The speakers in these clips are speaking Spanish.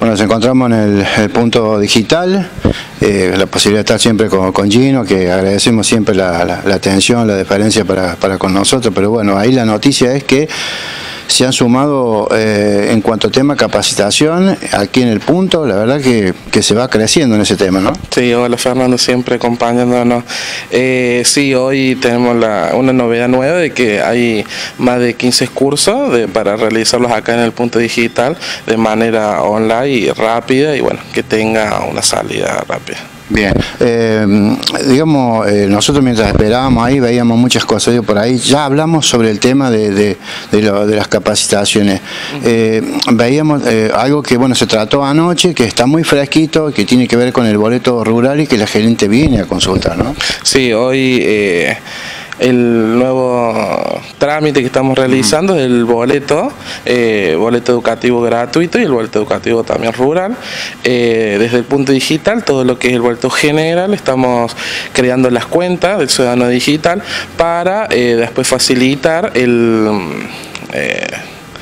Bueno, nos encontramos en el, punto digital, eh, la posibilidad de estar siempre con, Gino, que agradecemos siempre la, atención, la deferencia para, para con nosotros, pero bueno, ahí la noticia es que se han sumado eh, en cuanto a tema capacitación aquí en el punto, la verdad que, se va creciendo en ese tema, ¿no? Sí, hola Fernando, siempre acompañándonos. Eh, sí, hoy tenemos una novedad nueva de que hay más de 15 cursos para realizarlos acá en el punto digital de manera online y rápida y bueno, que tenga una salida rápida. Bien, eh, digamos, eh, nosotros mientras esperábamos ahí veíamos muchas cosas, por ahí ya hablamos sobre el tema de, de, las capacitaciones. Eh, veíamos algo que, bueno, se trató anoche, que está muy fresquito, que tiene que ver con el boleto rural y que la gerente viene a consultar, ¿no? Sí, hoy el nuevo trámite que estamos realizando es el boleto, eh, boleto educativo gratuito y el boleto educativo también rural. Eh, desde el punto digital, todo lo que es el boleto general, estamos creando las cuentas del ciudadano digital para eh, después facilitar el...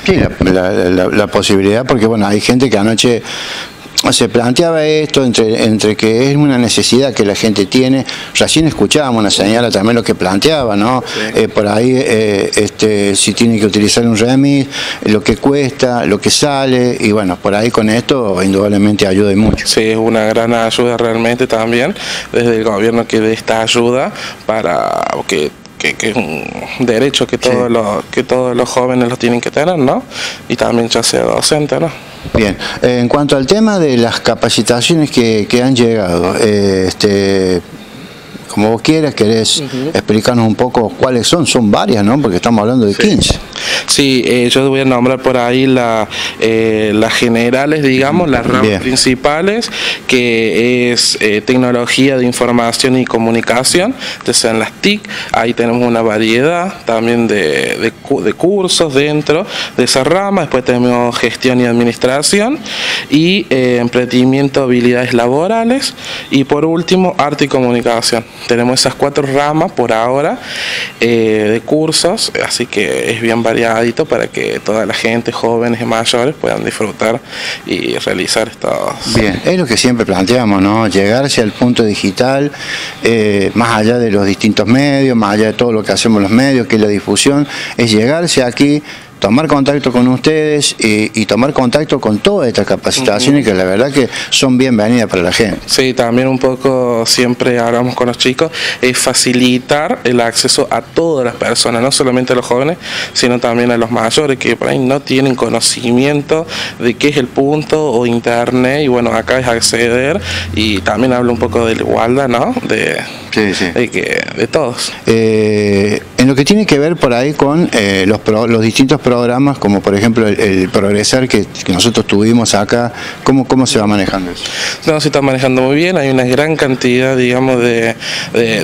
Sí, la, posibilidad, porque bueno, hay gente que anoche se planteaba esto entre, entre que es una necesidad que la gente tiene. Recién escuchábamos una señora también lo que planteaba, ¿no? Eh, por ahí, eh, este, si tiene que utilizar un remis, lo que cuesta, lo que sale, y bueno, por ahí con esto indudablemente ayuda mucho. Sí, es una gran ayuda realmente también desde el gobierno que dé esta ayuda para que que, es un derecho que todos los que todos los jóvenes lo tienen que tener, ¿no? Y también ya sea docente, ¿no? Bien, en cuanto al tema de las capacitaciones que, que han llegado, eh, este, como vos quieras, querés explicarnos un poco cuáles son, son varias, ¿no? Porque estamos hablando de 15. Sí, eh, yo voy a nombrar por ahí la, eh, las generales, digamos, las ramas principales, que es eh, tecnología de información y comunicación, entonces en las TIC, ahí tenemos una variedad también de, de, cursos dentro de esa rama, después tenemos gestión y administración, y emprendimiento, habilidades laborales, y por último, arte y comunicación. Tenemos esas cuatro ramas por ahora de cursos, así que es bien variadito para que toda la gente, jóvenes y mayores, puedan disfrutar y realizar estos... Bien, es lo que siempre planteamos, ¿no? Llegarse al punto digital, eh, más allá de los distintos medios, más allá de todo lo que hacemos los medios, que es la difusión, es llegarse aquí tomar contacto con ustedes y, tomar contacto con todas estas capacitaciones que la verdad que son bienvenidas para la gente. Sí, también un poco siempre hablamos con los chicos, es facilitar el acceso a todas las personas, no solamente a los jóvenes, sino también a los mayores que por ahí no tienen conocimiento de qué es el punto o internet y bueno, acá es acceder y también hablo un poco de la igualdad, ¿no? De, de, que, de todos. Eh, que tiene que ver por ahí con eh, los, distintos programas, como por ejemplo el, Progresar que, nosotros tuvimos acá, ¿cómo, ¿cómo se va manejando eso? No, se está manejando muy bien, hay una gran cantidad, digamos, de,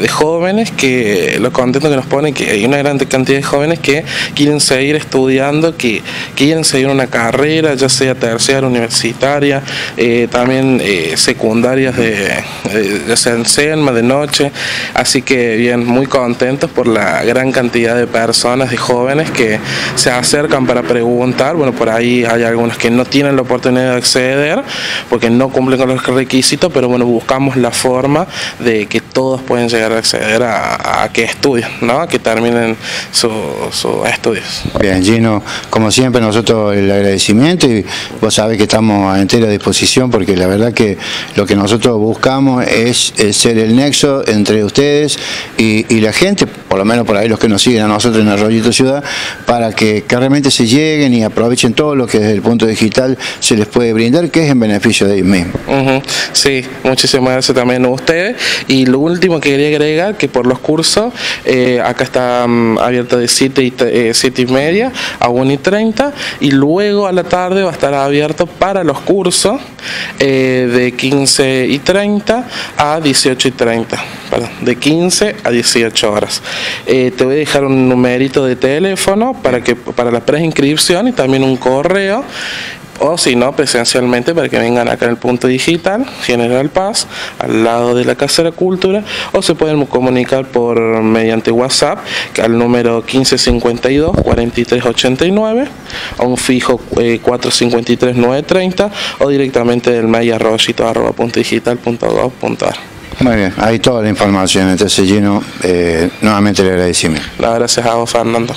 jóvenes que, lo contento que nos pone, que hay una gran cantidad de jóvenes que quieren seguir estudiando, que quieren seguir una carrera, ya sea terciaria, universitaria, eh, también eh, secundarias, de, ya sea en Selma, de noche, así que bien, muy contentos por la gran cantidad de personas, de jóvenes que se acercan para preguntar, bueno, por ahí hay algunos que no tienen la oportunidad de acceder porque no cumplen con los requisitos, pero bueno, buscamos la forma de que todos pueden llegar a acceder a, que estudien, ¿no? a que terminen sus estudios. Bien, Gino, como siempre nosotros el agradecimiento y vos sabés que estamos a entera disposición porque la verdad que lo que nosotros buscamos es, ser el nexo entre ustedes y, la gente, por lo menos por ahí los que nos siguen a nosotros en Arroyito Ciudad, para que realmente se lleguen y aprovechen todo lo que desde el punto digital se les puede brindar, que es en beneficio de ellos mismos. Sí, muchísimas gracias también a ustedes. Y lo último que quería agregar, que por los cursos, eh, acá está mm, abierto de 7 y, eh, y media a 1 y 30, y luego a la tarde va a estar abierto para los cursos eh, de 15 y 30 a 18 y 30, perdón, de 15 a 18 horas. te voy a dejar un numerito de teléfono para que para la preinscripción y también un correo. O si no, presencialmente para que vengan acá en el punto digital, General Paz, al lado de la Casa de la Cultura, o se pueden comunicar por mediante WhatsApp al número 1552 4389, a un fijo 453 930 o directamente del mail arroyito arroba punto digital punto punto Muy bien, ahí toda la información. Entonces, Gino, eh, nuevamente le agradecimiento. gracias a vos, Fernando.